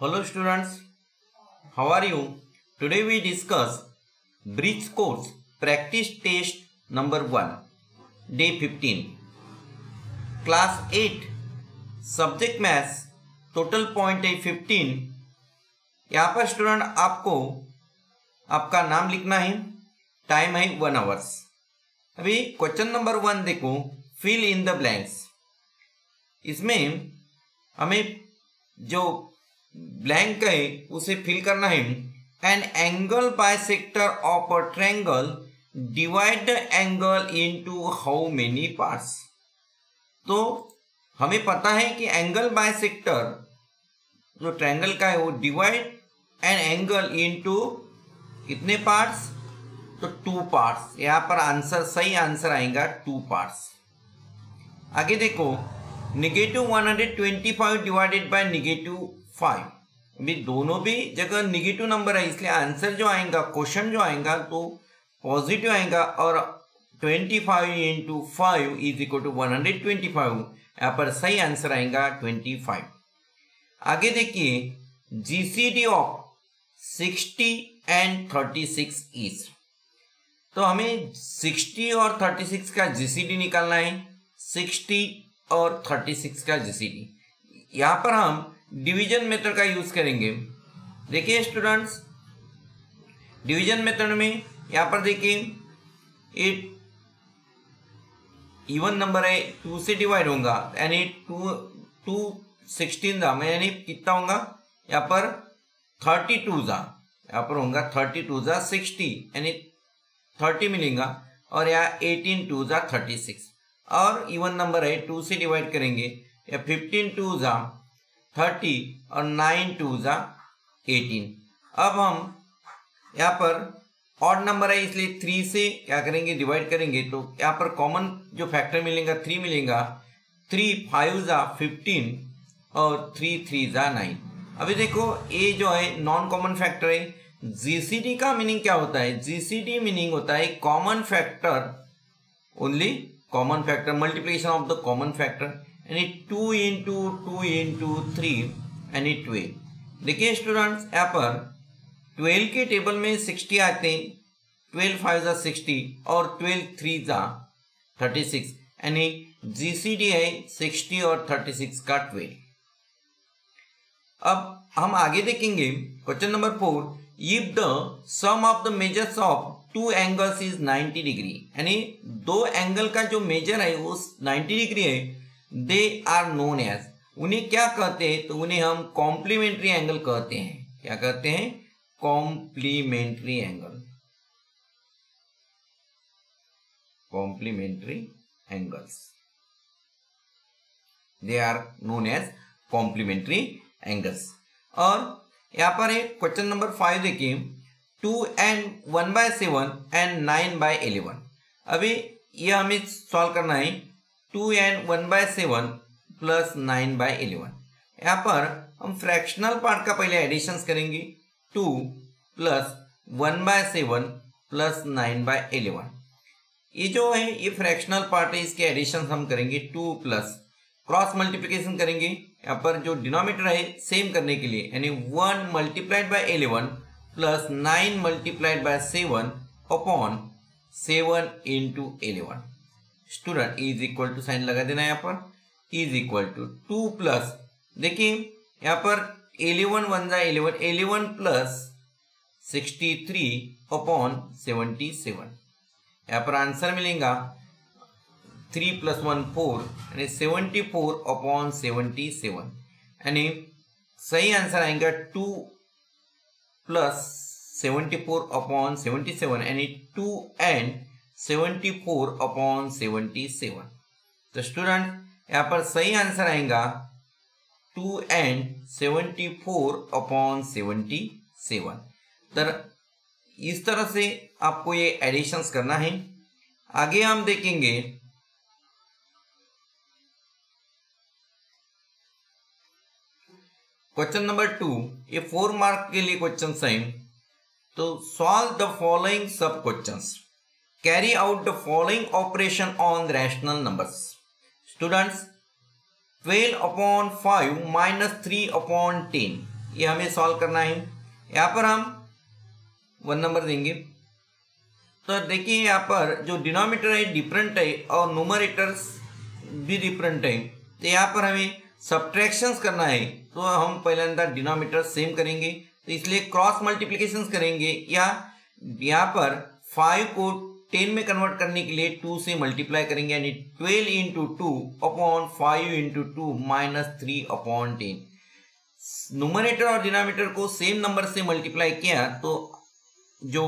Hello students, how are you? Today we discuss Bridge Course Practice Test number 1, day 15. Class 8, Subject Maths, total point है 15. यहाँ पर student आपको आपका नाम लिखना है टाइम है वन आवर्स अभी क्वेश्चन नंबर वन देखो फिल इन द ब्लैंक्स इसमें हमें जो ब्लैंक है उसे फिल करना है। An angle bisector of a triangle divide the angle into how many parts तो हमें पता है कि एंगल बाय सेक्टर जो ट्रायंगल का है, वो डिवाइड एन एंगल इनटू कितने पार्ट्स तो टू पार्ट्स यहाँ पर आंसर सही आंसर आएगा टू पार्ट्स आगे देखो। Negative 125 divided by negative five अभी दोनों भी जगह निगेटिव नंबर है, इसलिए आंसर जो आएगा क्वेश्चन जो आएगा तो पॉजिटिव आएगा और 25 five into five is equal to one hundred twenty five यहाँ पर सही आंसर आएगा 25 आगे देखिए जीसीडी ऑफ़ 60 एंड 36 इज़ तो हमें 60 और 36 का जीसीडी निकालना है. 60 और 36 का जीसीडी यहाँ पर हम डिवीज़न मेथड का यूज़ करेंगे। देखिए स्टूडेंट्स, डिवीज़न मेथड में यहाँ पर देखिए एट इवन नंबर है, टू से डिवाइड होगा, यानी टू टू सिक्सटीन जा मैं यानी कितना होगा? यहाँ पर थर्टी टू जा यहाँ पर होगा थर्टी टू जा सिक्सटी, यानी थर्टी मिलेगा, और यहाँ एटीन टू जा थर्टी सिक्स। और इवन नंबर है टू से डिवाइड करेंगे। या फिफ्टीन टू जा थर्टी और नाइन टू जा एटीन अब हम यहाँ पर ऑड नंबर है, इसलिए थ्री से क्या करेंगे डिवाइड करेंगे। तो यहाँ पर कॉमन जो फैक्टर मिलेगा थ्री मिलेगा। थ्री फाइव जा फिफ्टीन और थ्री थ्री जा नाइन अभी देखो ए जो है नॉन कॉमन फैक्टर है जीसीडी का मीनिंग क्या होता है? जीसीडी मीनिंग होता है common factor only common factor multiplication of the common factor यानी two into two into three यानी ट्वेल्व देखिए स्टूडेंट्स यहाँ पर ट्वेल्व के टेबल में सिक्सटी आते हैं ट्वेल्व फाइव ज़ा सिक्सटी और ट्वेल्व थ्री ज़ा थर्टी सिक्स यानी जीसीडी है सिक्सटी और थर्टी सिक्स का ट्वेल्व अब हम आगे देखेंगे question number four if the sum of the measures of two angles is 90 degree, यानी दो एंगल का जो मेजर है वो 90 डिग्री है दे आर नोन एज उन्हें क्या कहते हैं? तो उन्हें हम कॉम्प्लीमेंट्री एंगल कहते हैं। क्या कहते हैं? Complementary angle complementary angles they are known as complementary angles और यहाँ पर एक क्वेश्चन नंबर फाइव देखिए। Two and one by seven and nine by eleven अभी ये हमें सॉल्व करना है। Two and one by seven plus nine by eleven. यहाँ पर हम फ्रैक्शनल पार्ट का पहले एडिशंस करेंगे। Two plus one by seven plus nine by eleven ये जो है, ये फ्रैक्शनल पार्ट है, इसके एडिशन हम करेंगे। टू प्लस क्रॉस मल्टीप्लीकेशन करेंगे। यहाँ पर जो डिनोमीटर है सेम करने के लिए। यानी one multiplied by eleven plus nine multiplied by seven upon seven into eleven student is equal to sign लगा देना यहाँ पर। Is equal to two plus देखिए, यहाँ पर इलेवन वन जा eleven eleven plus sixty three upon seventy seven यहाँ पर आंसर मिलेगा। थ्री प्लस वन फोर यानी seventy four upon seventy seven यानी सही आंसर आएगा टू अपॉन सेवेंटी सेवन यानी two and seventy four upon seventy seven तो स्टूडेंट यहाँ पर सही आंसर आएगा। Two and seventy four upon seventy seven तर इस तरह से आपको ये एडिशंस करना है। आगे हम देखेंगे क्वेश्चन नंबर टू ये फोर मार्क के लिए क्वेश्चन है। तो solve the following sub question carry out the following operation on rational numbers students twelve upon five minus three upon ten ये हमें सॉल्व करना है। यहाँ पर हम वन नंबर देंगे। तो देखिए यहाँ पर जो डिनोमीटर है डिफरेंट है और नोमरेटर्स भी डिफरेंट है। तो यहाँ पर हमें सब्ट्रैक्शंस करना है तो हम पहले अंदर डिनोमीटर सेम करेंगे तो इसलिए क्रॉस मल्टीप्लीकेशन करेंगे, या यहाँ पर फाइव को टेन में कन्वर्ट करने के लिए टू से मल्टीप्लाई करेंगे, यानी twelve into two upon five into two minus three upon ten. Numerator और डिनोमिनेटर को सेम नंबर से मल्टीप्लाई किया तो जो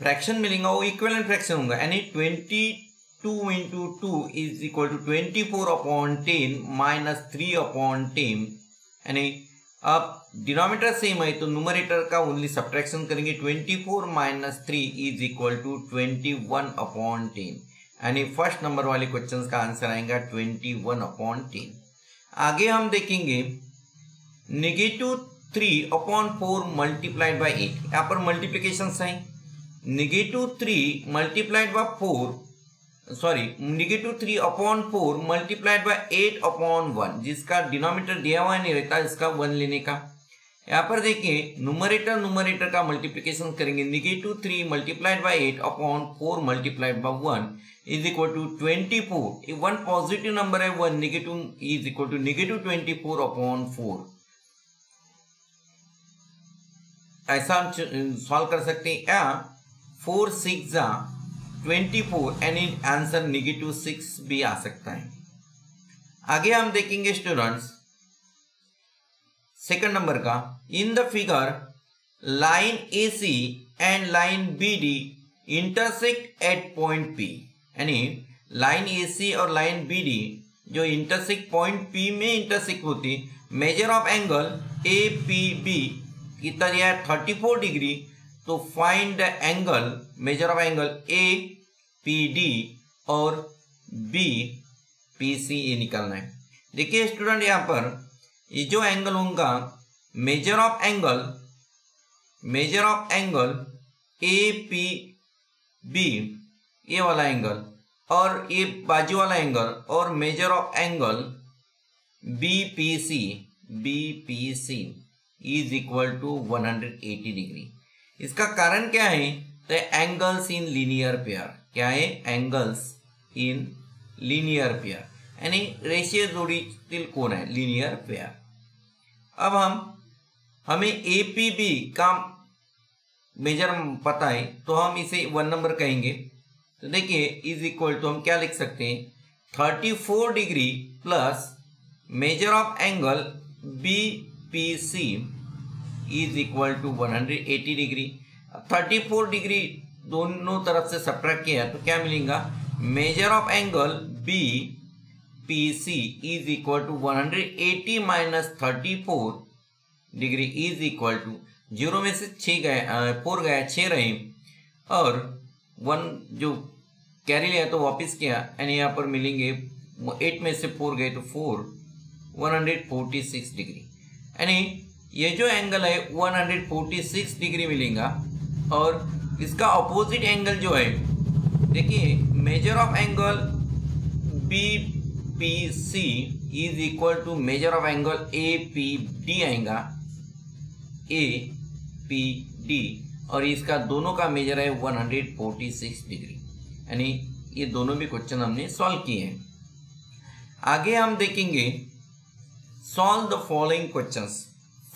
फ्रैक्शन मिलेगा वो इक्वल फ्रैक्शन होगा, यानी twenty two into two is equal to twenty four upon ten minus three upon ten यानी अब डिनोमीटर सेम है तो न्यूमरेटर का ओनली सब्ट्रैक्शन करेंगे 24 four minus three is equal to twenty one upon ten यानी first number वाले question का answer आएगा 21 वन अपॉन टेन आगे हम देखेंगे negative three upon four multiplied by eight यहाँ पर मल्टीप्लीकेशन है। Negative three multiplied by four sorry negative three upon four multiplied by eight upon one जिसका डिनोमीटर दिया हुआ नहीं रहता, इसका वन लेने का। यहाँ पर देखिए नुमरेटर नुमरेटर का मल्टीप्लीकेशन करेंगे। Negative three multiplied by eight upon four multiplied by one is equal to twenty four one positive number है one negative is equal to negative twenty four upon four ऐसा हम solve कर सकते हैं। या four six twenty four यानी answer negative six भी आ सकता है। आगे हम देखेंगे स्टूडेंट्स सेकंड नंबर का in the figure line A C and line B D intersect at point P यानी लाइन ए सी और लाइन बी डी जो इंटरसेक्ट पॉइंट पी में इंटरसेक्ट होती measure of angle A P B कितना दिया है thirty four degree तो find the angle measure of angle A P D और बी पी सी ये निकालना है। देखिए स्टूडेंट यहाँ पर, ये जो एंगल होगा measure of angle measure of angle A P B ये वाला एंगल और ये बाजू वाला एंगल और measure of angle B P C B P C is equal to 180 degree इसका कारण क्या है? तो एंगल्स इन लीनियर पेयर क्या है? एंगल्स इन लीनियर पेयर यानी रेशियो जोडीतील कोण है? लीनियर पेयर अब हम, हमें ए पी बी का मेजर पता है तो हम इसे वन नंबर कहेंगे। तो देखिए इज़ इक्वल टू हम क्या लिख सकते हैं? Thirty four degree plus measure of angle B P C is equal to 180 degree 34 degree दोनों तरफ़ से सब्ट्रैक्ट किया तो क्या मिलेगा? Measure of angle B P C is equal to 180 minus thirty degree is equal to zero में से छः गए फोर गया छः रहे। और वन जो कैरी लिया तो वापस किया। यानी यहाँ पर मिलेंगे एट में से फोर गए तो फोर 146 डिग्री यानी ये जो एंगल है 146 डिग्री मिलेगा। और इसका अपोजिट एंगल जो है, देखिए measure of angle B P C is equal to measure of angle A P D आएगा। ए पी डी और इसका दोनों का मेजर है 146 डिग्री यानी ये दोनों भी क्वेश्चन हमने सॉल्व किए हैं। आगे हम देखेंगे solve the following questions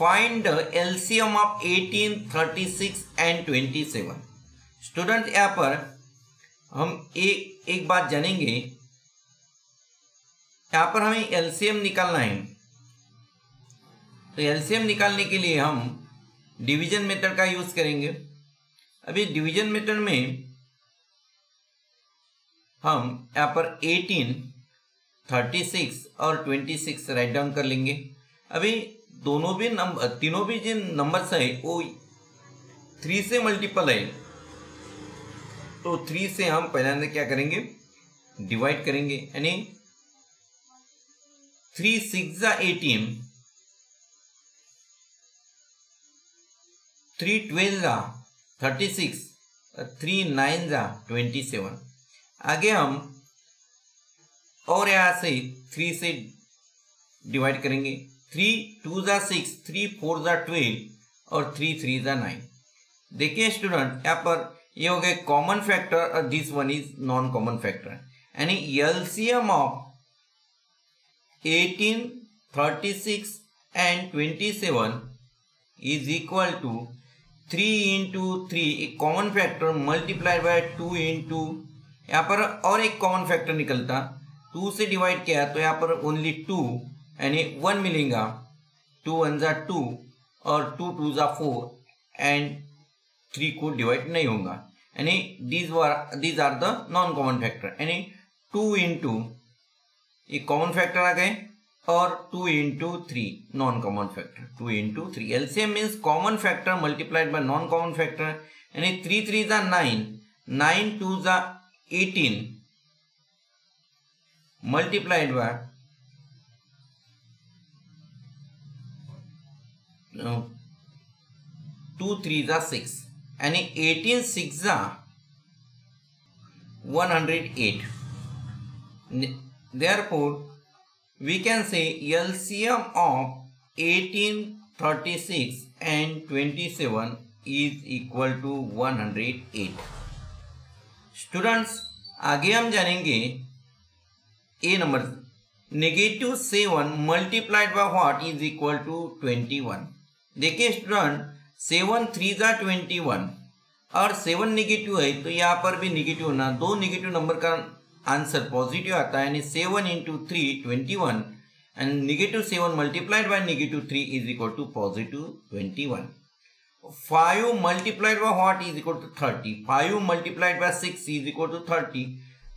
find LCM of 18, 36 and 27 student यहाँ पर हम एक एक बात जानेंगे। यहाँ पर हमें एलसीएम निकालना है। तो एलसीएम निकालने के लिए हम डिवीज़न मेथड का यूज़ करेंगे। अभी डिवीज़न मेथड में हम यहाँ पर 18, 36 और 26 राइट डाउन कर लेंगे। अभी दोनों भी नंबर तीनों भी जिन नंबर्स है, वो थ्री से मल्टीपल है। तो थ्री से हम पहले अंदर क्या करेंगे? डिवाइड करेंगे। यानी three six eighteen three twelve thirty six three nine जा ट्वेंटी सेवन आगे हम और यहाँ से थ्री से डिवाइड करेंगे। थ्री टू ज़ा सिक्स थ्री फोर ज़ा ट्वेल्व और थ्री थ्री ज़ा नाइन। देखिए स्टूडेंट यहाँ पर ये हो गए कॉमन फैक्टर और this one is non common factor यानी LCM of 18, 36 and 27 is equal to 3 into 3 एक common factor multiplied by 2 into यहाँ पर और एक कॉमन फैक्टर निकलता। टू से डिवाइड किया तो यहाँ पर ओनली टू यानी वन मिलेगा टू वन ज़ा टू और टू टू ज़ा फोर एंड थ्री को डिवाइड नहीं होगा। यानी these were these are the non common factor यानी टू इंटू ये कॉमन फैक्टर आ गए, और two into three non common factor two into three L LCM means common factor multiplied by non common factor यानी three three ज़ा nine nine two ज़ा eighteen multiplied by two, three ज़ा six. यानी eighteen, six ज़ा one hundred eight. therefore, we can say LCM of 1836 and 27 is equal to 108 students आगे हम जानेंगे a number negative seven multiplied by what is equal to twenty one देखिए student seven three ज़ा twenty one और seven negative है तो यहाँ पर भी निगेटिव होना, दो निगेटिव नंबर का आंसर पॉजिटिव आता है, यानी seven into three twenty one and negative seven multiplied by negative three is equal to positive twenty one five multiplied by what is equal two thirty five multiplied by six is equal to thirty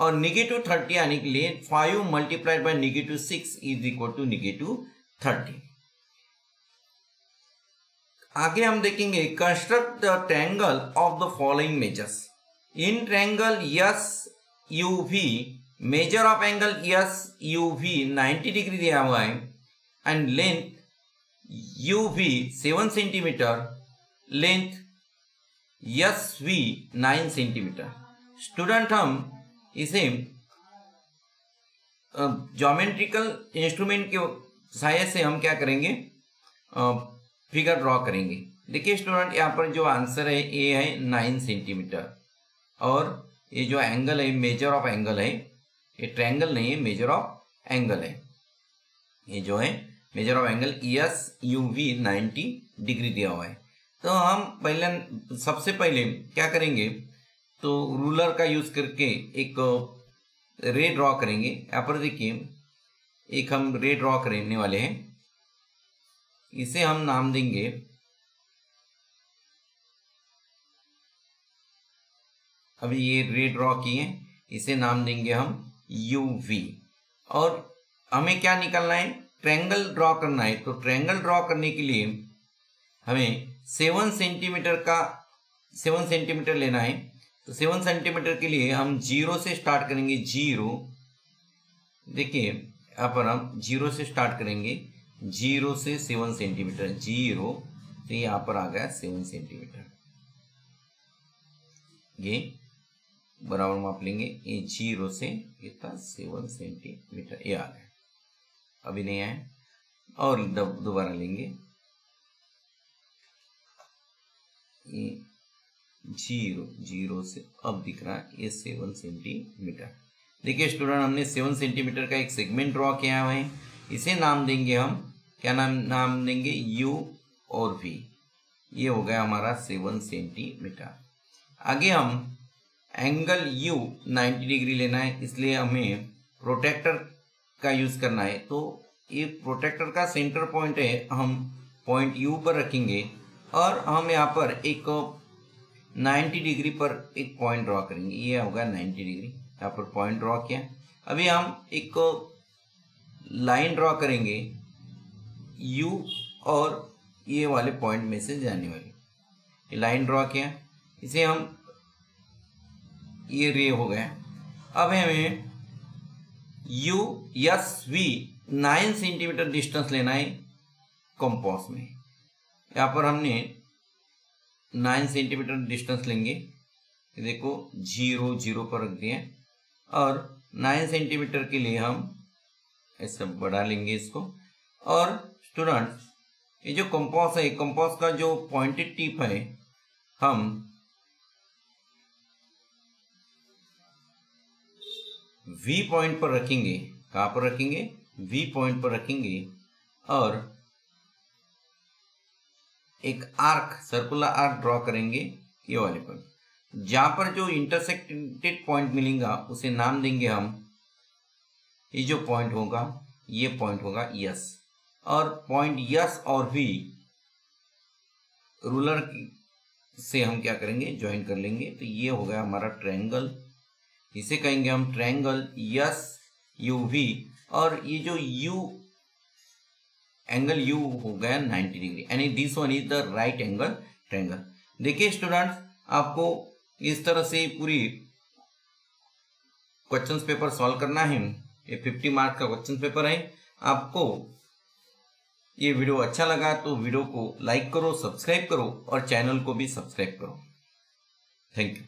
और negative thirty आने के लिए five multiplied by negative six is equal to negative thirty आगे हम देखेंगे construct the triangle of the following measures in triangle S U V measure of angle S U V ninety degree दिया हुआ है and length U V seven centimetre length S V nine centimetre student हम इसे geometrical instrument के सहायता से हम क्या करेंगे? फिगर ड्रॉ करेंगे। देखिए स्टूडेंट, यहाँ पर जो आंसर है ए है नाइन सेंटीमीटर और ये जो एंगल है मेजर ऑफ़ एंगल है, ये ट्रायंगल नहीं है मेजर ऑफ़ एंगल है। ये जो है measure of angle S U V ninety degree दिया हुआ है। तो हम पहले, सबसे पहले क्या करेंगे? तो रूलर का यूज़ करके एक रे ड्रॉ करेंगे। यहाँ पर देखिए, एक हम रे ड्रॉ करने वाले हैं। इसे हम नाम देंगे। अभी ये रे ड्रॉ किए, इसे नाम देंगे हम यू वी और हमें क्या निकालना है? ट्रैंगल ड्रॉ करना है। तो ट्रैंगल ड्रॉ करने के लिए हमें सेवन सेंटीमीटर का, सेवन सेंटीमीटर लेना है। तो सेवन सेंटीमीटर के लिए हम ज़ीरो से स्टार्ट करेंगे। ज़ीरो। देखिए, यहाँ पर हम ज़ीरो से स्टार्ट करेंगे। ज़ीरो से सेवन सेंटीमीटर, ज़ीरो तो यहाँ पर आ गया सेवन सेंटीमीटर। ये बराबर माप लेंगे, ये ज़ीरो से कितना सेवन सेंटीमीटर, ये आ गया। अभी नहीं आया। और दोबारा लेंगे। ये ज़ीरो ज़ीरो से अब दिख रहा है, ये सेवन सेंटीमीटर। देखिए स्टूडेंट, हमने सेवन सेंटीमीटर का एक सेगमेंट ड्रॉ किया है इसे नाम देंगे हम, क्या नाम नाम देंगे यू और वी ये हो गया हमारा सेवन सेंटीमीटर। आगे हम एंगल यू 90 डिग्री लेना है, इसलिए हमें प्रोटेक्टर का यूज़ करना है। तो ये प्रोटेक्टर का सेंटर पॉइंट है, हम पॉइंट यू पर रखेंगे और हम यहाँ पर एक 90 डिग्री पर एक पॉइंट ड्रॉ करेंगे। ये होगा 90 डिग्री, यहाँ पर पॉइंट ड्रॉ किया। अभी हम एक लाइन ड्रॉ करेंगे यू और ये वाले पॉइंट में से जाने वाली। लाइन ड्रॉ किया, इसे हम ये रे हो गया। अब हमें U S V, nine centimetre distance लेना है कंपास में। यहाँ पर हमने नाइन सेंटीमीटर डिस्टेंस लेंगे। देखो, ज़ीरो ज़ीरो पर रख दिया। और नाइन सेंटीमीटर के लिए हम ऐसा बढ़ा लेंगे इसको। और स्टूडेंट ये जो कंपास है कंपास का जो पॉइंटेड टिप है, हम वी पॉइंट पर रखेंगे। कहाँ पर रखेंगे? वी पॉइंट पर रखेंगे। और एक आर्क सर्कुलर आर्क ड्रॉ करेंगे ये वाले पर। जहाँ पर जो इंटरसेक्टेड पॉइंट मिलेगा, उसे नाम देंगे हम ये जो पॉइंट होगा, ये पॉइंट होगा यस और पॉइंट यस और वी रूलर से हम क्या करेंगे? ज्वाइन कर लेंगे। तो ये हो गया हमारा ट्रायंगल इसे कहेंगे हम ट्रायंगल यस यू वी और ये जो यू एंगल यू हो गया 90 डिग्री यानी this one is the right angle triangle देखिए स्टूडेंट्स आपको इस तरह से पूरी क्वेश्चंस पेपर सॉल्व करना है। ये 50 मार्क का क्वेश्चन पेपर है। आपको ये वीडियो अच्छा लगा तो वीडियो को लाइक करो सब्सक्राइब करो और चैनल को भी सब्सक्राइब करो। Thank you